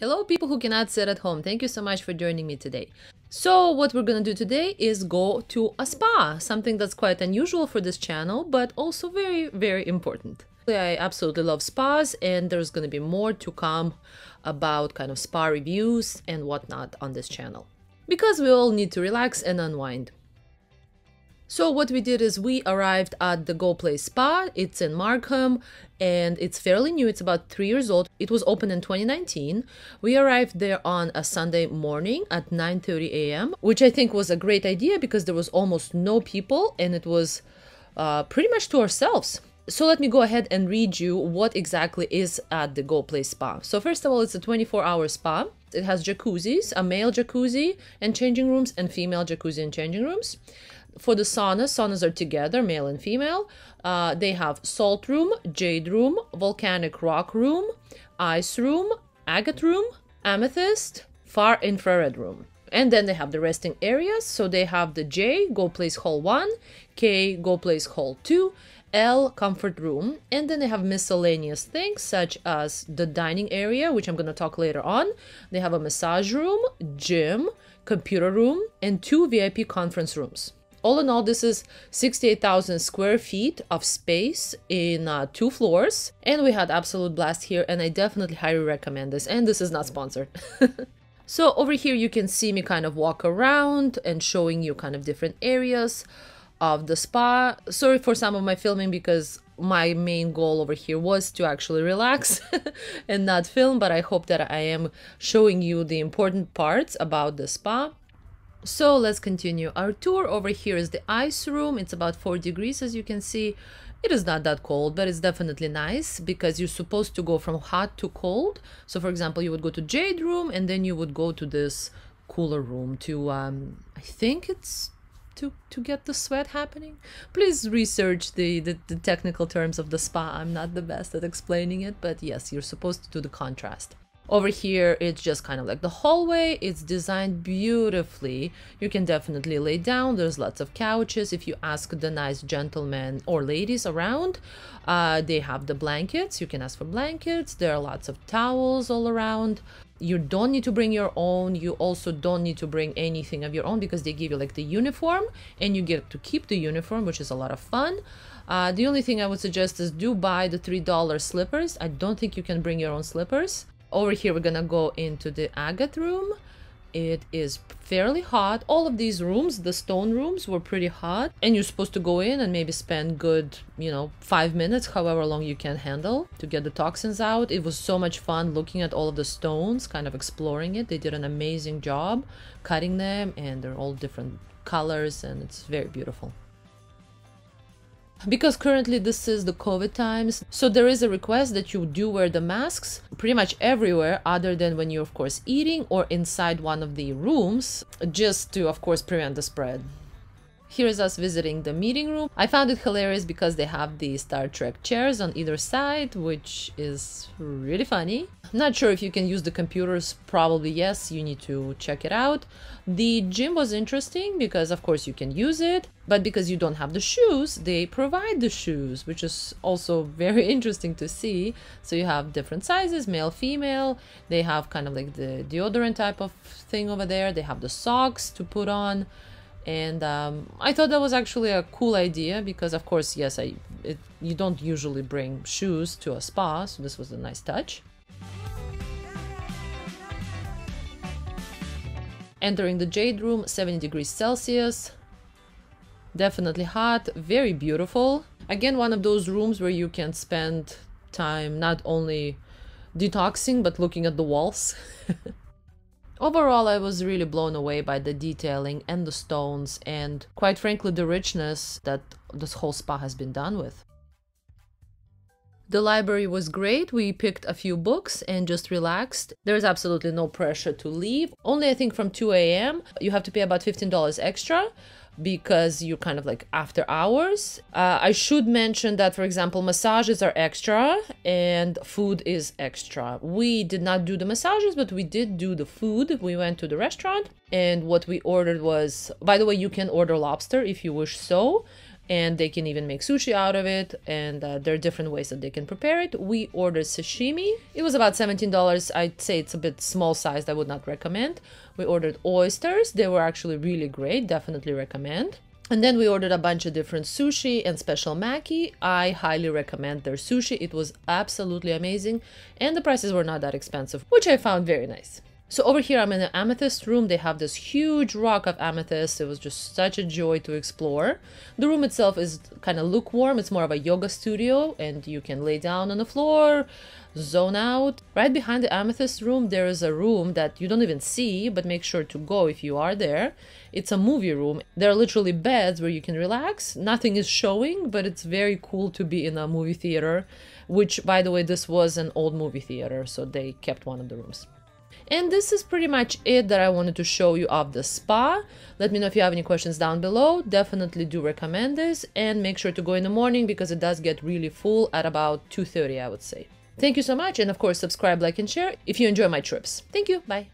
Hello, people who cannot sit at home. Thank you so much for joining me today. So, what we're gonna do today is go to a spa, something that's quite unusual for this channel, but also very, very important. I absolutely love spas, and there's gonna be more to come about kind of spa reviews and whatnot on this channel. Because we all need to relax and unwind. So what we did is we arrived at the Go Place Spa. It's in Markham and it's fairly new. It's about three years old. It was opened in 2019. We arrived there on a Sunday morning at 9:30 a.m., which I think was a great idea because there was almost no people and it was uh, pretty much to ourselves. So let me go ahead and read you what exactly is at the Go Place Spa. So first of all, it's a 24-hour spa. It has jacuzzis, a male jacuzzi and changing rooms, and female jacuzzi and changing rooms for the saunas, saunas are together, male and female. Uh, they have salt room, jade room, volcanic rock room, ice room, agate room, amethyst, far infrared room. And then they have the resting areas. So they have the J, Go Place Hall 1, K, Go Place Hall 2, L, Comfort Room. And then they have miscellaneous things such as the dining area, which I'm going to talk later on. They have a massage room, gym, computer room, and two VIP conference rooms all in all, this is 68,000 square feet of space in uh, two floors. And we had absolute blast here and I definitely highly recommend this. And this is not sponsored. so over here, you can see me kind of walk around and showing you kind of different areas of the spa. Sorry for some of my filming because my main goal over here was to actually relax and not film, but I hope that I am showing you the important parts about the spa. So let's continue. Our tour over here is the ice room. It's about 4 degrees as you can see. It is not that cold, but it's definitely nice because you're supposed to go from hot to cold. So for example, you would go to Jade room and then you would go to this cooler room to, um, I think it's to, to get the sweat happening. Please research the, the, the technical terms of the spa. I'm not the best at explaining it, but yes, you're supposed to do the contrast. Over here, it's just kind of like the hallway. It's designed beautifully. You can definitely lay down. There's lots of couches. If you ask the nice gentlemen or ladies around, uh, they have the blankets. You can ask for blankets. There are lots of towels all around. You don't need to bring your own. You also don't need to bring anything of your own because they give you like the uniform and you get to keep the uniform, which is a lot of fun. Uh, the only thing I would suggest is do buy the $3 slippers. I don't think you can bring your own slippers. Over here, we're gonna go into the agate room. It is fairly hot. All of these rooms, the stone rooms, were pretty hot. And you're supposed to go in and maybe spend good, you know, five minutes, however long you can handle to get the toxins out. It was so much fun looking at all of the stones, kind of exploring it. They did an amazing job cutting them and they're all different colors and it's very beautiful because currently this is the covid times so there is a request that you do wear the masks pretty much everywhere other than when you're of course eating or inside one of the rooms just to of course prevent the spread Here's us visiting the meeting room. I found it hilarious because they have the Star Trek chairs on either side, which is really funny. I'm not sure if you can use the computers, probably yes, you need to check it out. The gym was interesting because of course you can use it, but because you don't have the shoes, they provide the shoes, which is also very interesting to see. So you have different sizes, male, female, they have kind of like the deodorant type of thing over there, they have the socks to put on and um, I thought that was actually a cool idea because of course yes I it, you don't usually bring shoes to a spa so this was a nice touch. Entering the jade room 70 degrees Celsius. Definitely hot very beautiful. Again one of those rooms where you can spend time not only detoxing but looking at the walls. Overall, I was really blown away by the detailing and the stones and, quite frankly, the richness that this whole spa has been done with. The library was great. We picked a few books and just relaxed. There's absolutely no pressure to leave. Only I think from 2 a.m. you have to pay about $15 extra because you're kind of like after hours. Uh, I should mention that, for example, massages are extra and food is extra. We did not do the massages, but we did do the food. We went to the restaurant and what we ordered was, by the way, you can order lobster if you wish so. And they can even make sushi out of it and uh, there are different ways that they can prepare it. We ordered sashimi. It was about $17 i'd say it's a bit small sized i would not recommend. We ordered oysters. They were actually really great. Definitely recommend. And then we ordered a bunch of different sushi and special maki. I highly recommend their sushi. It was absolutely amazing and the prices were not that expensive, which I found very nice. So over here, I'm in the amethyst room. They have this huge rock of amethyst. It was just such a joy to explore. The room itself is kind of lukewarm. It's more of a yoga studio and you can lay down on the floor, zone out. Right behind the amethyst room, there is a room that you don't even see, but make sure to go if you are there. It's a movie room. There are literally beds where you can relax. Nothing is showing, but it's very cool to be in a movie theater, which by the way, this was an old movie theater, so they kept one of the rooms. And this is pretty much it that I wanted to show you of the spa. Let me know if you have any questions down below. Definitely do recommend this and make sure to go in the morning because it does get really full at about 2.30 I would say. Thank you so much and of course subscribe, like and share if you enjoy my trips. Thank you, bye.